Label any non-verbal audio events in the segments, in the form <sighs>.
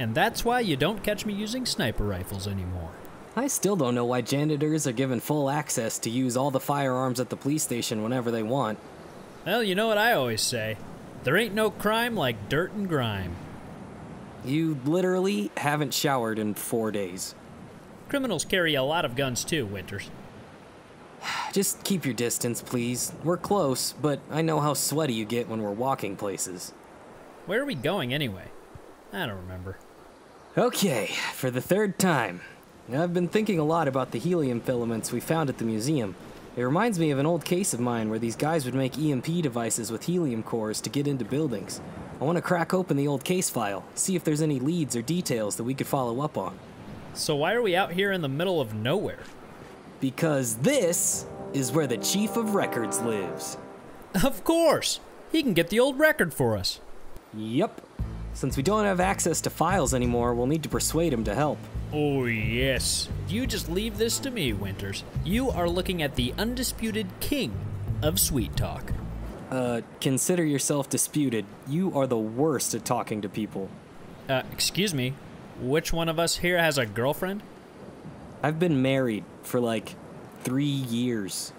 And that's why you don't catch me using sniper rifles anymore. I still don't know why janitors are given full access to use all the firearms at the police station whenever they want. Well, you know what I always say there ain't no crime like dirt and grime. You literally haven't showered in four days. Criminals carry a lot of guns too, Winters. <sighs> Just keep your distance, please. We're close, but I know how sweaty you get when we're walking places. Where are we going anyway? I don't remember. Okay, for the third time. I've been thinking a lot about the helium filaments we found at the museum. It reminds me of an old case of mine where these guys would make EMP devices with helium cores to get into buildings. I want to crack open the old case file, see if there's any leads or details that we could follow up on. So, why are we out here in the middle of nowhere? Because this is where the Chief of Records lives. Of course! He can get the old record for us. Yep. Since we don't have access to files anymore, we'll need to persuade him to help. Oh, yes. You just leave this to me, Winters. You are looking at the undisputed king of sweet talk. Uh, consider yourself disputed. You are the worst at talking to people. Uh, excuse me. Which one of us here has a girlfriend? I've been married for like three years.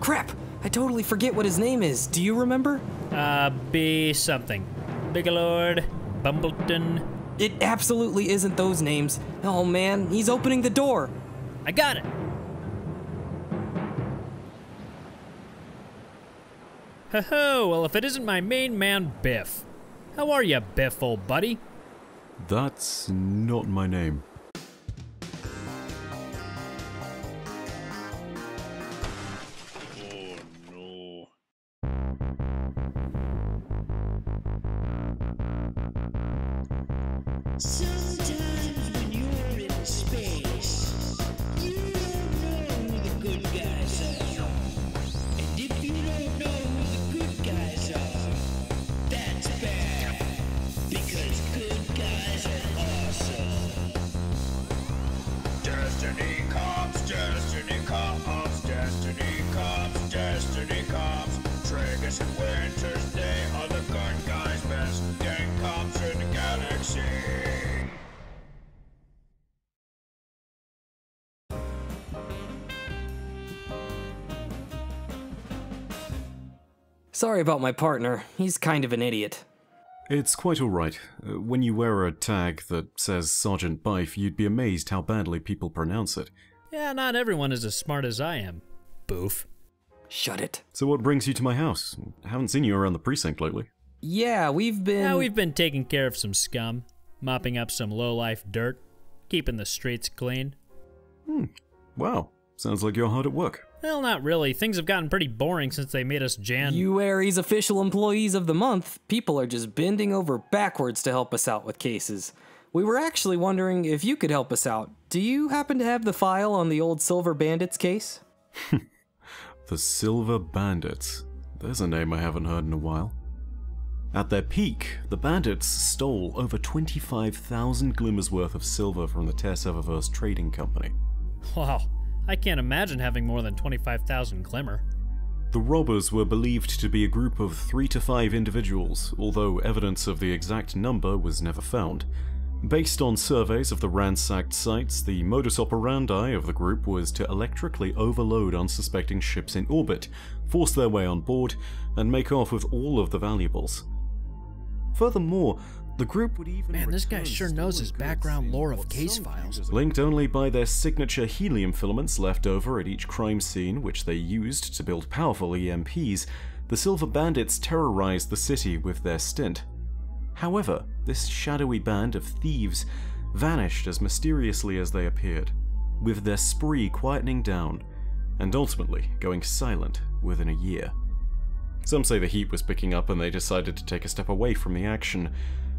Crap! I totally forget what his name is. Do you remember? Uh, be something. Bigelord, Bumbleton. It absolutely isn't those names. Oh man, he's opening the door. I got it. Ho ho, well, if it isn't my main man, Biff. How are you, Biff, old buddy? That's not my name. Sorry about my partner. He's kind of an idiot. It's quite alright. Uh, when you wear a tag that says Sergeant Byf, you'd be amazed how badly people pronounce it. Yeah, not everyone is as smart as I am. Boof. Shut it. So what brings you to my house? Haven't seen you around the precinct lately. Yeah, we've been. Yeah, we've been taking care of some scum, mopping up some low-life dirt, keeping the streets clean. Hmm. Wow, sounds like you're hard at work. Well, not really. Things have gotten pretty boring since they made us January's official employees of the month. People are just bending over backwards to help us out with cases. We were actually wondering if you could help us out. Do you happen to have the file on the old Silver Bandits case? <laughs> The Silver Bandits. There's a name I haven't heard in a while. At their peak, the bandits stole over 25,000 glimmers worth of silver from the Tesseververse Trading Company. Wow, I can't imagine having more than 25,000 glimmer. The robbers were believed to be a group of three to five individuals, although evidence of the exact number was never found. Based on surveys of the ransacked sites, the modus operandi of the group was to electrically overload unsuspecting ships in orbit, force their way on board, and make off with all of the valuables. Furthermore, the group would even Man, this guy sure knows his background lore of case files. Linked only by their signature helium filaments left over at each crime scene, which they used to build powerful EMPs, the Silver Bandits terrorized the city with their stint. However, this shadowy band of thieves vanished as mysteriously as they appeared, with their spree quietening down, and ultimately going silent within a year. Some say the heat was picking up and they decided to take a step away from the action.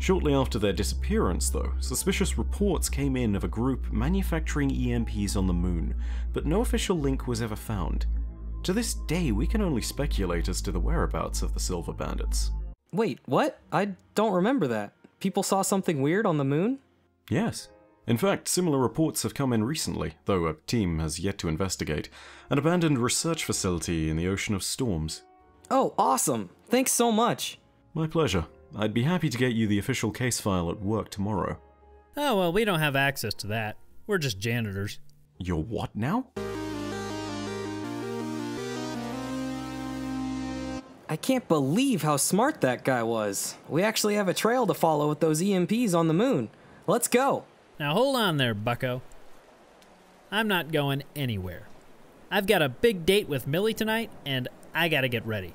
Shortly after their disappearance, though, suspicious reports came in of a group manufacturing EMPs on the moon, but no official link was ever found. To this day, we can only speculate as to the whereabouts of the Silver Bandits. Wait, what? I don't remember that. People saw something weird on the moon? Yes. In fact, similar reports have come in recently, though a team has yet to investigate. An abandoned research facility in the Ocean of Storms. Oh, awesome. Thanks so much. My pleasure. I'd be happy to get you the official case file at work tomorrow. Oh, well, we don't have access to that. We're just janitors. You're what now? I can't believe how smart that guy was. We actually have a trail to follow with those EMPs on the moon. Let's go. Now hold on there, bucko. I'm not going anywhere. I've got a big date with Millie tonight, and I gotta get ready.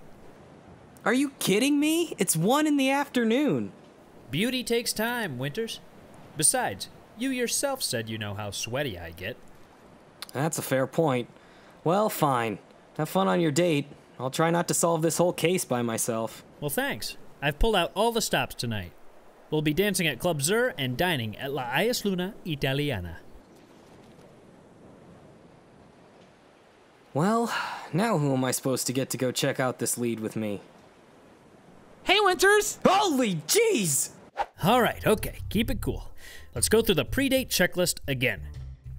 Are you kidding me? It's 1 in the afternoon. Beauty takes time, Winters. Besides, you yourself said you know how sweaty I get. That's a fair point. Well, fine. Have fun on your date. I'll try not to solve this whole case by myself. Well, thanks. I've pulled out all the stops tonight. We'll be dancing at Club Xur and dining at La Ayas Luna Italiana. Well, now who am I supposed to get to go check out this lead with me? Holy jeez! All right, okay, keep it cool. Let's go through the pre-date checklist again.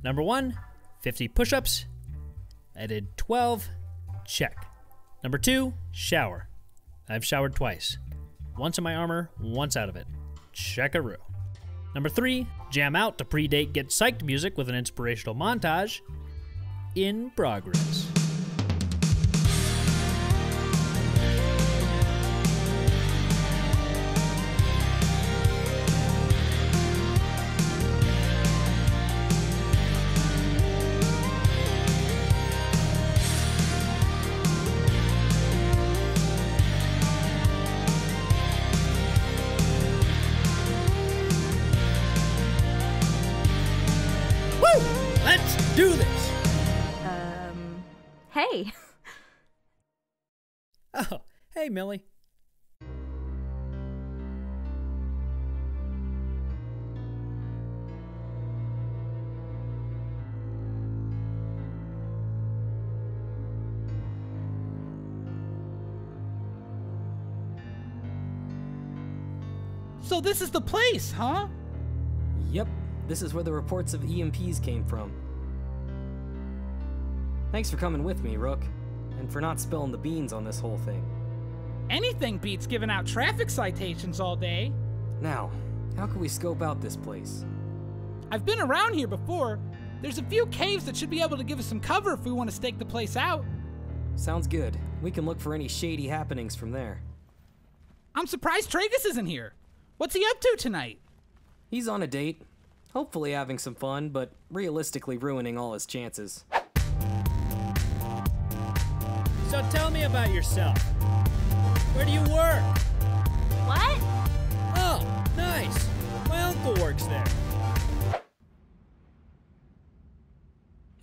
Number one, 50 push-ups. I did 12. Check. Number two, shower. I've showered twice. Once in my armor, once out of it. Checkaroo. Number three, jam out to pre-date get psyched music with an inspirational montage. In progress. Hey. <laughs> Oh, hey, Millie. So this is the place, huh? Yep, this is where the reports of EMPs came from. Thanks for coming with me, Rook, and for not spilling the beans on this whole thing. Anything beats giving out traffic citations all day. Now, how can we scope out this place? I've been around here before. There's a few caves that should be able to give us some cover if we want to stake the place out. Sounds good. We can look for any shady happenings from there. I'm surprised Tragus isn't here. What's he up to tonight? He's on a date, hopefully having some fun, but realistically ruining all his chances. So tell me about yourself. Where do you work? What? Oh, nice. My uncle works there.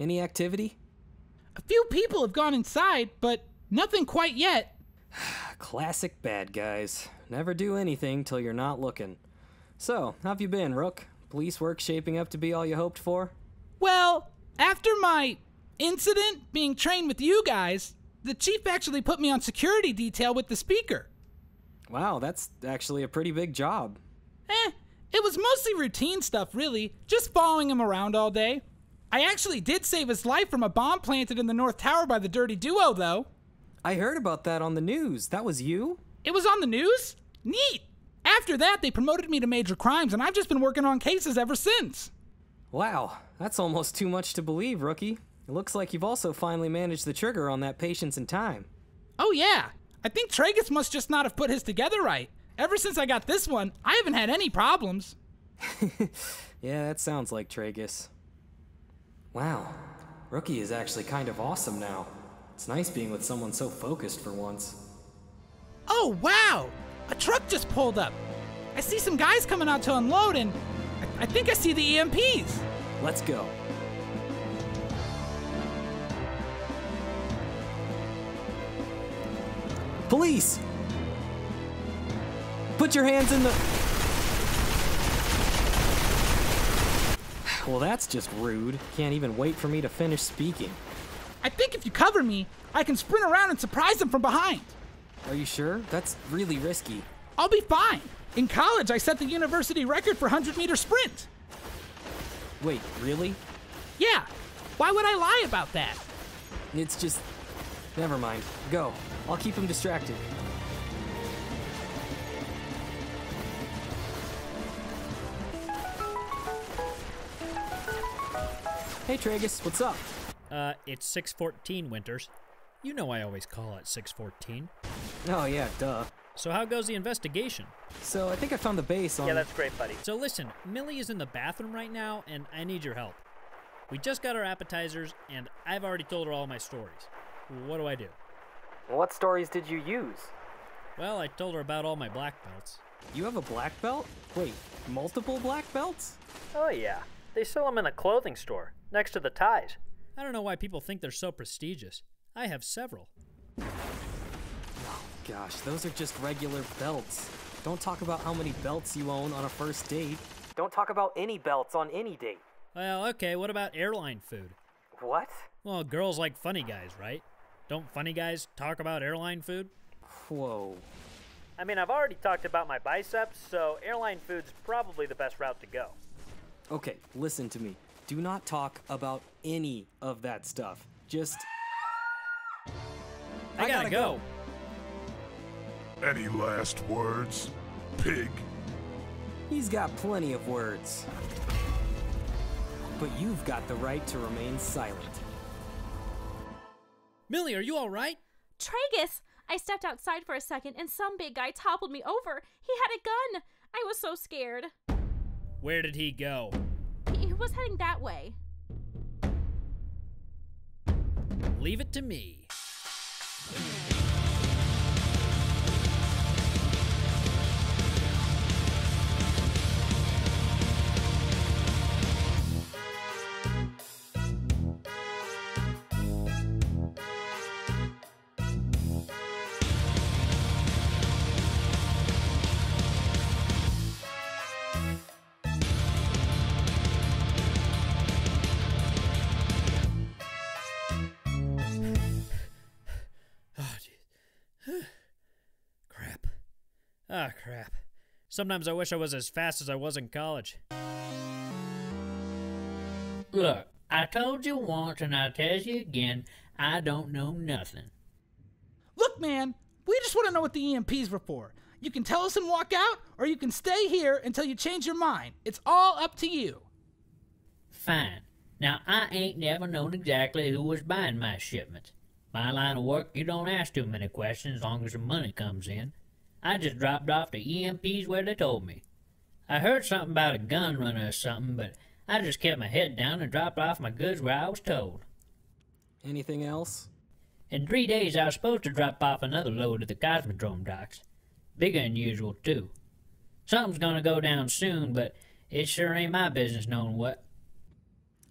Any activity? A few people have gone inside, but nothing quite yet. <sighs> Classic bad guys. Never do anything till you're not looking. So, how have you been, Rook? Police work shaping up to be all you hoped for? Well, after my incident being trained with you guys, the chief actually put me on security detail with the speaker. Wow, that's actually a pretty big job. Eh, it was mostly routine stuff, really, just following him around all day. I actually did save his life from a bomb planted in the North Tower by the Dirty Duo, though. I heard about that on the news. That was you? It was on the news? Neat! After that, they promoted me to major crimes, and I've just been working on cases ever since. Wow, that's almost too much to believe, rookie. It looks like you've also finally managed the trigger on that patience and time. Oh, yeah. I think Tragus must just not have put his together right. Ever since I got this one, I haven't had any problems. <laughs> Yeah, that sounds like Tragus. Wow, Rookie is actually kind of awesome now. It's nice being with someone so focused for once. Oh, wow! A truck just pulled up. I see some guys coming out to unload, and I, I think I see the EMPs. Let's go. Police! Put your hands in the. Well, that's just rude. Can't even wait for me to finish speaking. I think if you cover me, I can sprint around and surprise them from behind. Are you sure? That's really risky. I'll be fine. In college, I set the university record for 100 meter sprint. Wait, really? Yeah, why would I lie about that? It's just. Never mind. Go. I'll keep him distracted. Hey Tragus, what's up? Uh, it's 614 Winters. You know I always call it 614. Oh yeah, duh. So how goes the investigation? So I think I found the base on. Yeah, that's great, buddy. So listen, Millie is in the bathroom right now, and I need your help. We just got our appetizers, and I've already told her all my stories. What do I do? What stories did you use? Well, I told her about all my black belts. You have a black belt? Wait, multiple black belts? Oh, yeah. They sell them in a clothing store, next to the ties. I don't know why people think they're so prestigious. I have several. Oh, gosh, those are just regular belts. Don't talk about how many belts you own on a first date. Don't talk about any belts on any date. Well, okay, what about airline food? What? Well, girls like funny guys, right? Don't funny guys talk about airline food? Whoa. I mean, I've already talked about my biceps, so airline food's probably the best route to go. Okay, listen to me. Do not talk about any of that stuff. Just. I, gotta, go. Any last words, pig? He's got plenty of words. But you've got the right to remain silent. Millie, are you all right? Tragus! I stepped outside for a second and some big guy toppled me over. He had a gun. I was so scared. Where did he go? He was heading that way. Leave it to me. Ah, crap. Sometimes I wish I was as fast as I was in college. Look, I told you once and I'll tell you again, I don't know nothing. Look, man, we just want to know what the EMPs were for. You can tell us and walk out, or you can stay here until you change your mind. It's all up to you. Fine. Now, I ain't never known exactly who was buying my shipments. My line of work, you don't ask too many questions as long as the money comes in. I just dropped off the EMPs where they told me. I heard something about a gun runner or something, but I just kept my head down and dropped off my goods where I was told. Anything else? In three days, I was supposed to drop off another load at the Cosmodrome docks. Bigger than usual, too. Something's gonna go down soon, but it sure ain't my business knowing what.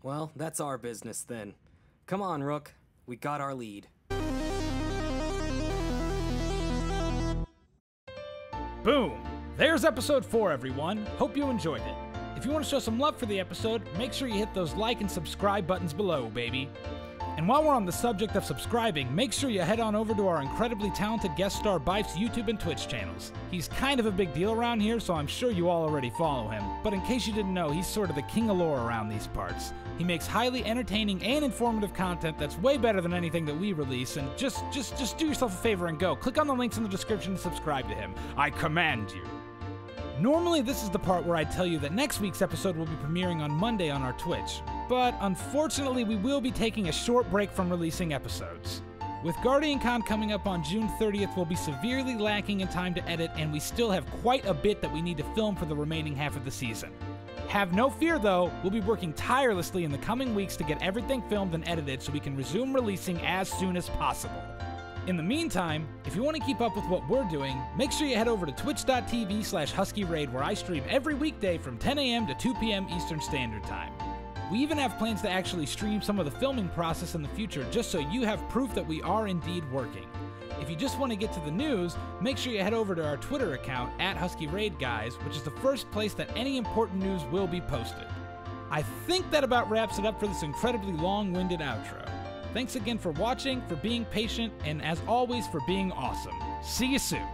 Well, that's our business then. Come on, Rook. We got our lead. Boom! There's episode 4, everyone. Hope you enjoyed it. If you want to show some love for the episode, make sure you hit those like and subscribe buttons below, baby. And while we're on the subject of subscribing, make sure you head on over to our incredibly talented guest star Byf's YouTube and Twitch channels. He's kind of a big deal around here, so I'm sure you all already follow him. But in case you didn't know, he's sort of the king of lore around these parts. He makes highly entertaining and informative content that's way better than anything that we release, and just just just do yourself a favor and go. Click on the links in the description and subscribe to him. I command you. Normally, this is the part where I tell you that next week's episode will be premiering on Monday on our Twitch, but unfortunately, we will be taking a short break from releasing episodes. With GuardianCon coming up on June 30th, we'll be severely lacking in time to edit, and we still have quite a bit that we need to film for the remaining half of the season. Have no fear though, we'll be working tirelessly in the coming weeks to get everything filmed and edited so we can resume releasing as soon as possible. In the meantime, if you want to keep up with what we're doing, make sure you head over to twitch.tv slash huskyraid where I stream every weekday from 10 a.m. to 2 p.m. Eastern Standard Time. We even have plans to actually stream some of the filming process in the future just so you have proof that we are indeed working. If you just want to get to the news, make sure you head over to our Twitter account at Husky Raid Guys, which is the first place that any important news will be posted. I think that about wraps it up for this incredibly long winded outro. Thanks again for watching, for being patient, and as always, for being awesome. See you soon.